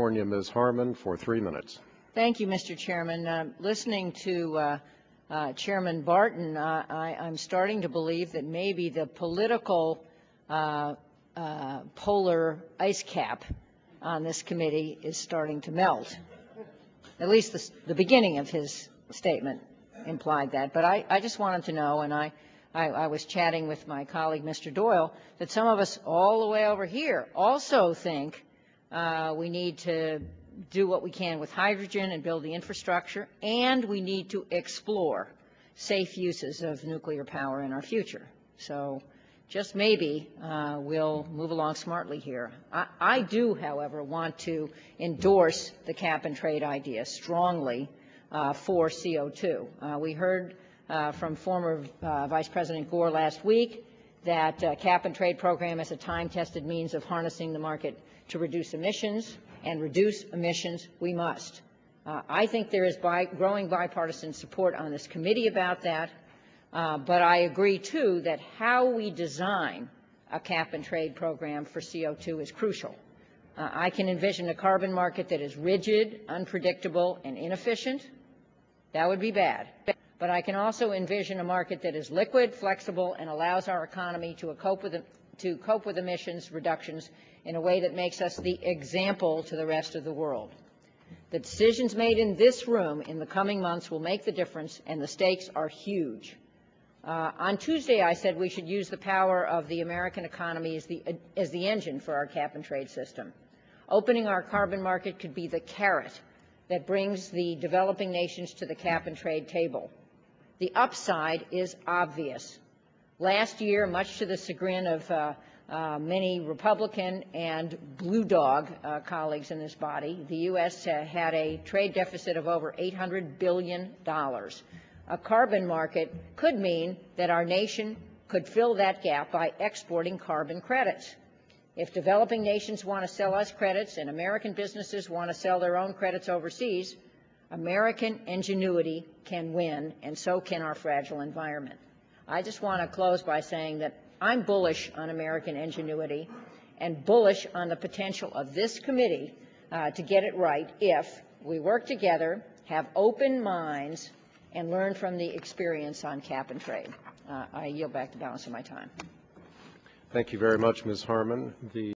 California, Ms. Harman, for three minutes. Thank you, Mr. Chairman. Uh, Listening to uh, uh, Chairman Barton, uh, I- I'm starting to believe that maybe the political uh, uh, polar ice cap on this committee is starting to melt. At least the the beginning of his statement implied that. But I I just wanted to know, and I I I was chatting with my colleague, Mr. Doyle, that some of us all the way over here also think uh, we need to do what we can with hydrogen and build the infrastructure, and we need to explore safe uses of nuclear power in our future. So just maybe uh, we'll move along smartly here. I, I do, however, want to endorse the cap and trade idea strongly uh, for CO2. Uh, we heard uh, from former uh, Vice President Gore last week that uh, cap and trade program is a time-tested means of harnessing the market to reduce emissions, and reduce emissions we must. Uh, I think there is bi- growing bipartisan support on this committee about that, uh, but I agree, too, that how we design a cap and trade program for CO2 is crucial. Uh, I can envision a carbon market that is rigid, unpredictable, and inefficient. That would be bad. But I can also envision a market that is liquid, flexible, and allows our economy to cope with, to cope with emissions reductions in a way that makes us the example to the rest of the world. The decisions made in this room in the coming months will make the difference, and the stakes are huge. Uh, on Tuesday, I said we should use the power of the American economy as the, as the engine for our cap and trade system. Opening our carbon market could be the carrot that brings the developing nations to the cap and trade table. The upside is obvious. Last year, much to the chagrin of uh, uh, many Republican and Blue Dog uh, colleagues in this body, the U.S. Uh, had a trade deficit of over $800 billion. A carbon market could mean that our nation could fill that gap by exporting carbon credits. If developing nations want to sell us credits and American businesses want to sell their own credits overseas, American ingenuity can win, and so can our fragile environment. I just want to close by saying that I'm bullish on American ingenuity and bullish on the potential of this committee uh, to get it right if we work together, have open minds, and learn from the experience on cap and trade. Uh, I yield back the balance of my time. Thank you very much, Ms. Harman. The